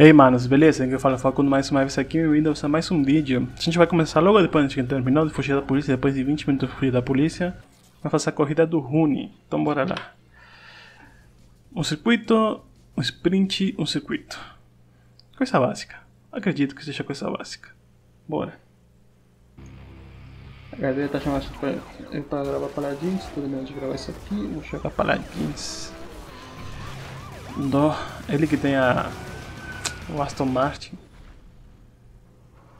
E aí, manos, beleza? Aqui eu falo Facundo mais uma vez aqui no Windows mais um vídeo. A gente vai começar logo depois de terminar de fugir da polícia, depois de 20 minutos de fugir da polícia. Vai fazer a corrida do Rune. Então bora lá. Um circuito, um sprint, um circuito. Coisa básica. Acredito que seja coisa básica. Bora. A galera tá chamando pra, pra gravar Paladins, terminando de gravar isso aqui, vou jogar Paladins. Dó, ele que tem a o Aston Martin.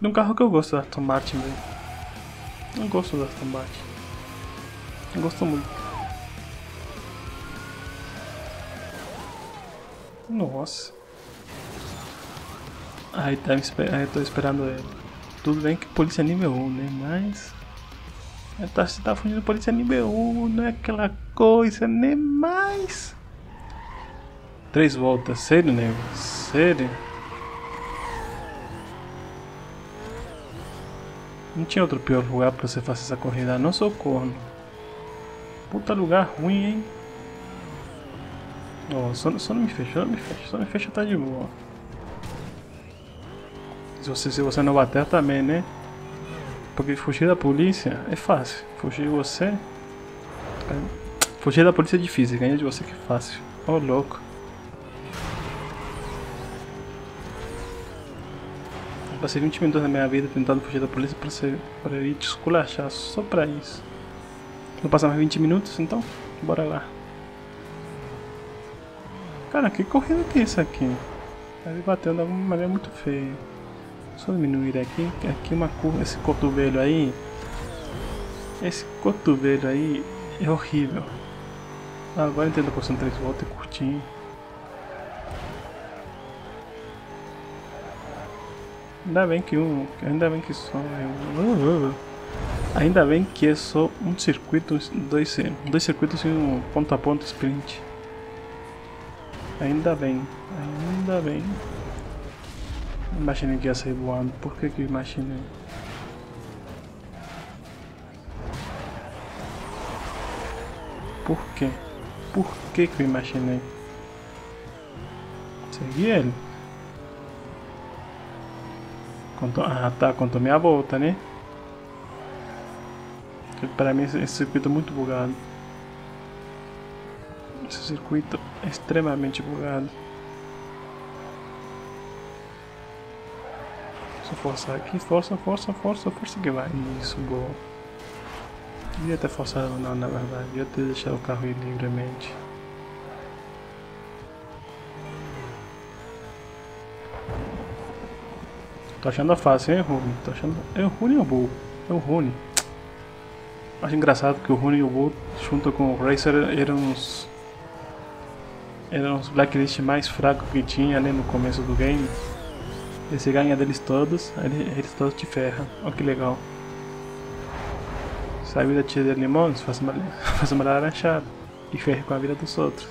É um carro que eu gosto do Aston Martin, velho. Eu gosto do Aston Martin. Eu gosto muito. Nossa. Aí tá tô esperando ele. Tudo bem que polícia nível 1, né? Mas. Tá, você tá fugindo polícia nível 1, não é aquela coisa, nem mais. Três voltas, sério, nego? Sério? Não tinha outro pior lugar pra você fazer essa corrida, não socorro. Puta lugar ruim, hein? Oh, só, só não me fecha, só não me fecha, só me fecha tá de boa. Se você, se você não bater também, né? Porque fugir da polícia é fácil. Fugir de você. Fugir da polícia é difícil, ganhar de você que é fácil. Ô oh, louco. Passei 20 minutos da minha vida tentando fugir da polícia pra, ser, pra ir te esculachar, só pra isso. Não passar mais 20 minutos, então bora lá. Cara, que corrida que é isso aqui? Tá me batendo de alguma maneira muito feia. Só diminuir aqui, aqui uma curva, esse cotovelo aí. Esse cotovelo aí é horrível. Agora entendo a são 3 voltas e curtinho. Ainda bem que um. Ainda bem que só. Uh, ainda bem que é só um circuito, dois, dois circuitos e um ponto a ponto sprint. Ainda bem, ainda bem. Imaginei que ia sair voando, por que que imaginei? Por quê? Por que que eu imaginei? Segui ele. Ah tá, contou minha volta, né? Para mim esse circuito é muito bugado. Esse circuito é extremamente bugado. Só forçar aqui, força, força, força, força que vai. Isso, boa. Devia ter forçado não, na verdade. Devia ter deixado o carro ir livremente. Tô achando fácil, hein, Rune? Tô achando. É o Rune ou o Bull? É o Rune. Acho engraçado que o Rune e o Bull, junto com o Racer, eram os. eram os blacklist mais fracos que tinha ali no começo do game. E você ganha deles todos, eles todos te ferram. Olha que legal. Se a vida te der limões, faça uma, faça uma laranjada e ferre com a vida dos outros.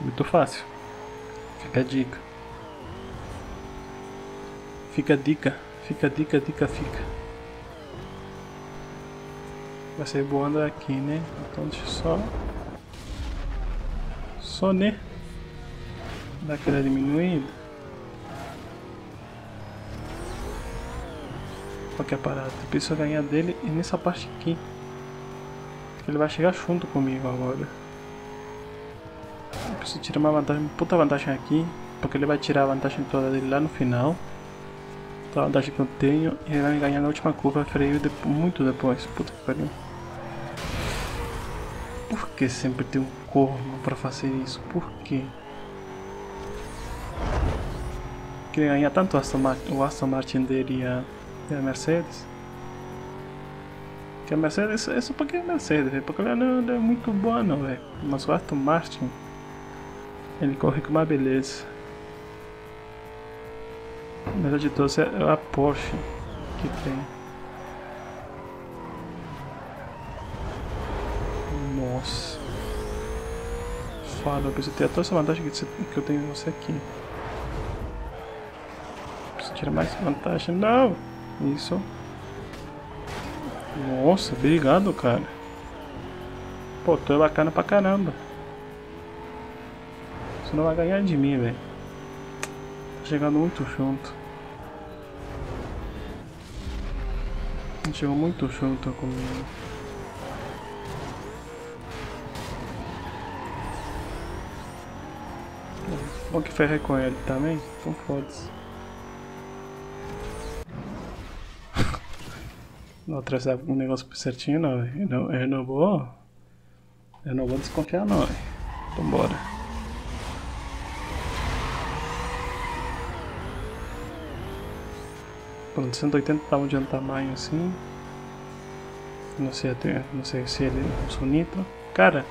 Muito fácil. Fica a dica. Fica a dica, fica a dica, dica fica. Vai ser voando aqui, né? Então deixa só. Só, né? Dar aquela diminuída. Qualquer parada. Eu preciso ganhar dele e nessa parte aqui. Ele vai chegar junto comigo agora. Eu preciso tirar uma vantagem, uma puta vantagem aqui. Porque ele vai tirar a vantagem toda dele lá no final a vantagem que eu tenho e ele vai ganhar na última curva, freio de, muito depois. Puta que pariu. Por que sempre tem um corno pra fazer isso? Por quê? Queria ganhar tanto o Aston Martin, o Aston Martin dele e a, Mercedes. Que a Mercedes é só porque é Mercedes, porque ela não, não é muito boa não, velho. Mas o Aston Martin, ele corre com uma beleza. Melhor de todos é a Porsche que tem. Nossa. Fala, eu preciso ter toda essa vantagem que eu tenho em você aqui. Preciso tirar mais vantagem. Não! Isso. Nossa, obrigado, cara. Pô, tu é bacana pra caramba. Você não vai ganhar de mim, velho. chegando muito junto. Chegou muito junto comigo. Bom que ferrei com ele também, então foda-se. Não atravessar um negócio certinho não, eu não, eu não vou. Eu não vou desconfiar não. Então bora. Pronto, 180 tá de um tamanho assim. Não sei até. Não sei se ele usa nitro. Cara,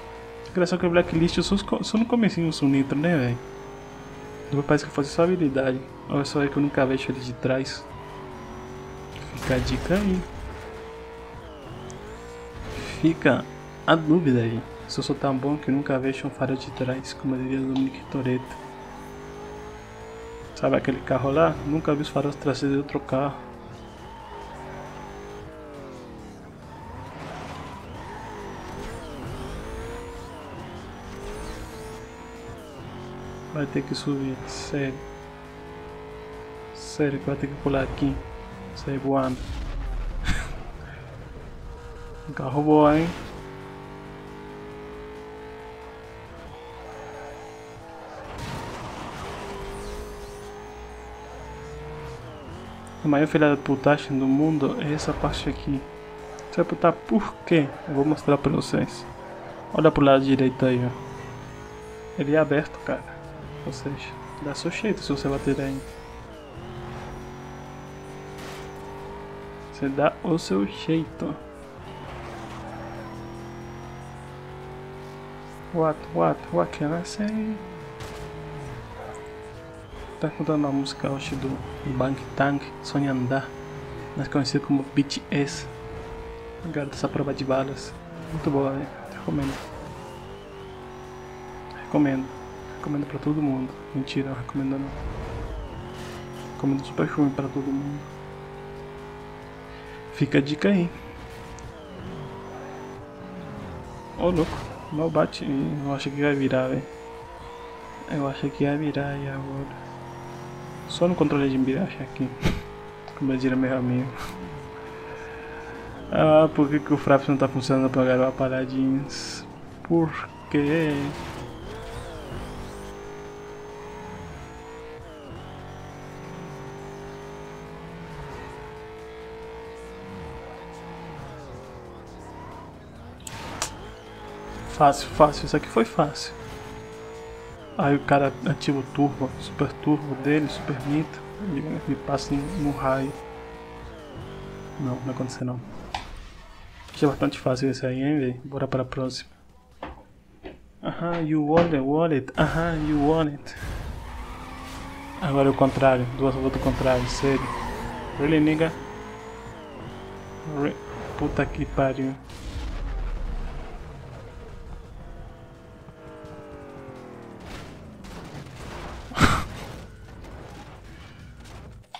engraçado que o Blacklist só, só no comecinho usa nitro, né, velho? Parece que fazer só habilidade. Olha só aí que eu nunca vejo ele de trás. Fica a dica aí. Fica a dúvida aí. Se eu sou tão bom que nunca vejo um farol de trás, como diria Dominique Toretto. Sabe aquele carro lá? Nunca vi os faróis traseiros de outro carro. Vai ter que subir, sério. Sério que vai ter que pular aqui. Sair voando. um carro bom, hein? A maior filha da putagem do mundo é essa parte aqui. Você vai perguntar por quê? Eu vou mostrar pra vocês. Olha pro lado direito aí, ó. Ele é aberto, cara. Ou seja, dá seu jeito se você bater aí. Você dá o seu jeito. What, what, what can I say? Tá contando a música hoje do Bang Tank, Sonha Andar, mais conhecido como BTS. Garota essa prova de balas. Muito boa, né? Recomendo. Recomendo. Recomendo pra todo mundo. Mentira, não recomendo não. Recomendo super filme pra todo mundo. Fica a dica aí. Ô oh, louco, mal bate. Eu acho que vai virar, velho. Eu acho que vai virar e agora. Só no controle de embiragem aqui. Como diria meu amigo. Ah, por que, que o Fraps não tá funcionando pra gravar paradinhas? Por quê? Fácil, fácil. Isso aqui foi fácil. Aí o cara ativa o turbo, super turbo dele, super nitro. E passa no raio. Não, não aconteceu não. Achei bastante fácil esse aí, hein, velho? Bora para a próxima. Aham, you want it, want it. Aham, you want it. Agora é o contrário, duas voltas ao contrário, sério. Really, nigga? Re... Puta que pariu.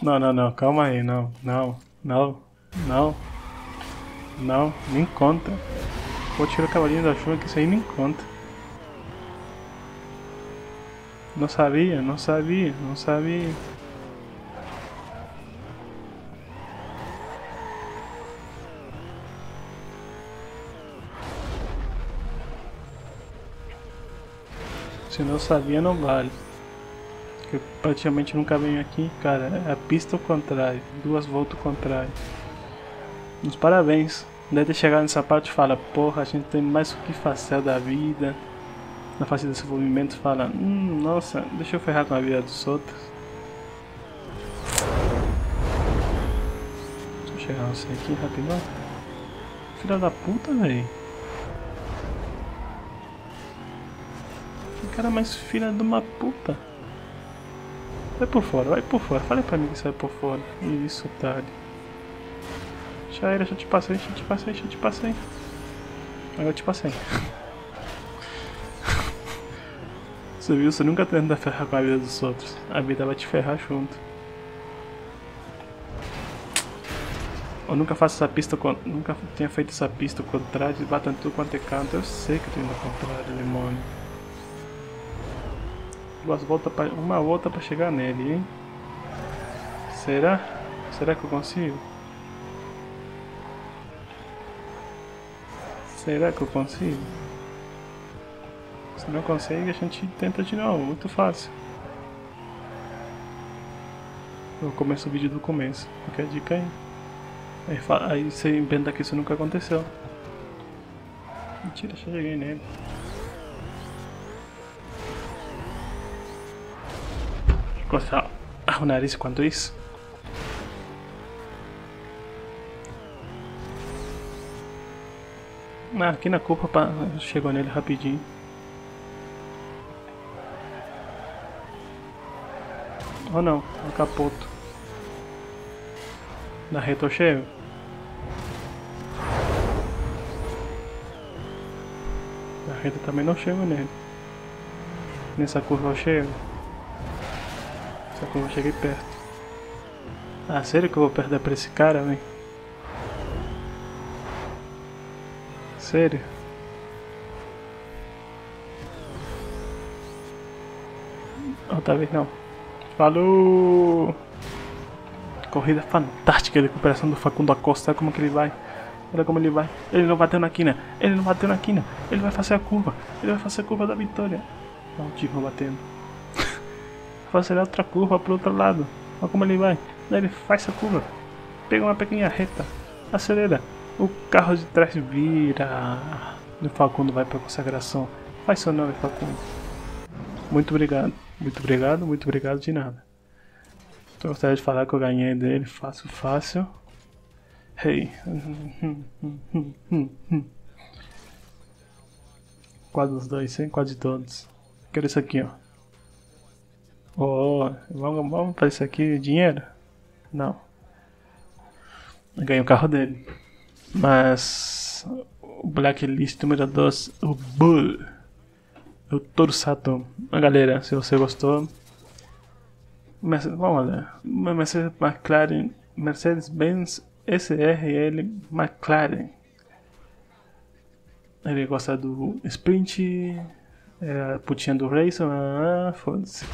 Não, não, não, calma aí, não, não, não, não, não, nem conta. Vou tirar o cavalinho da chuva que isso aí nem conta. Não sabia, não sabia, não sabia. Se não sabia, não vale que praticamente nunca venho aqui, cara, é a pista ao contrário, duas voltas ao contrário. Uns parabéns. Deve ter chegado nessa parte e fala, porra, a gente tem mais o que fazer da vida. Na face desse movimento fala, hum, nossa, deixa eu ferrar com a vida dos outros. Deixa eu chegar você aqui rapidão. Filha da puta, velho. Que cara mais filha de uma puta. Vai por fora, vai por fora. Falei pra mim que vai por fora. Isso, otário. Já era, já te passei, já te passei, já te passei. Agora eu te passei. Você viu? Você nunca tenta ferrar com a vida dos outros. A vida vai te ferrar junto. Eu nunca faço essa pista, nunca tinha feito essa pista ao contrário, batendo tudo quanto é canto. Eu sei que tô indo ao contrário, demônio. Duas voltas uma volta pra chegar nele, hein? Será? Será que eu consigo? Será que eu consigo? Se não consegue, a gente tenta de novo, muito fácil. Eu começo o vídeo do começo, a dica aí. Aí, aí você inventa que isso nunca aconteceu. Mentira, cheguei nele. Coçar o nariz enquanto isso. Ah, aqui na culpa chegou nele rapidinho. Ou não, no capoto. Na reta cheio. Na reta também não chego nele. Nessa curva eu chego. Essa curva eu cheguei perto. Ah, sério que eu vou perder pra esse cara, velho? Sério? Tá vendo? Não. Falou! Corrida fantástica de recuperação do Facundo Acosta. Olha como que ele vai. Olha como ele vai. Ele não bateu na quina. Ele não bateu na quina. Ele vai fazer a curva. Ele vai fazer a curva da vitória. Olha o tipo batendo. Fazer outra curva pro outro lado. Olha como ele vai. Ele faz a curva. Pega uma pequena reta. Acelera. O carro de trás vira. E o Facundo vai pra consagração. Faz seu nome, Facundo. Muito obrigado. Muito obrigado, muito obrigado de nada. Eu gostaria de falar que eu ganhei dele fácil, fácil. Hey. Quase os dois, hein? Quase todos. Quero isso aqui, ó. Oh, vamos, vamos para isso aqui, dinheiro? Não. Ganhei o carro dele. Mas o blacklist número 2, o Bull. O Toro Sato. Galera, se você gostou, vamos lá. Mercedes McLaren, Mercedes-Benz SRL McLaren. Ele gosta do sprint, é a putinha do race, ah, foda-se.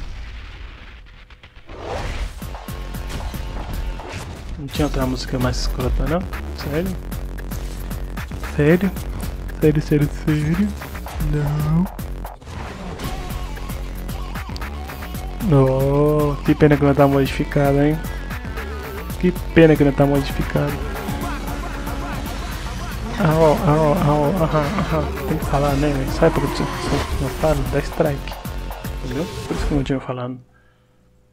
Não tinha outra música mais escrota não? Sério? Sério? Sério, sério, sério? Não. Oh, que pena que não tá modificado, hein? Que pena que não tá modificado. Ah, ó, ah, ó, ah, ah, Tem que falar, né? Sai porque se não falo, dá strike. Entendeu? Por isso que eu não tinha falado.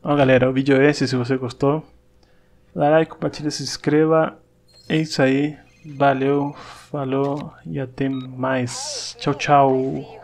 Ó, galera, o vídeo é esse. Se você gostou, like, compartilha, se inscreva. É isso aí. Valeu, falou e até mais. Tchau, tchau.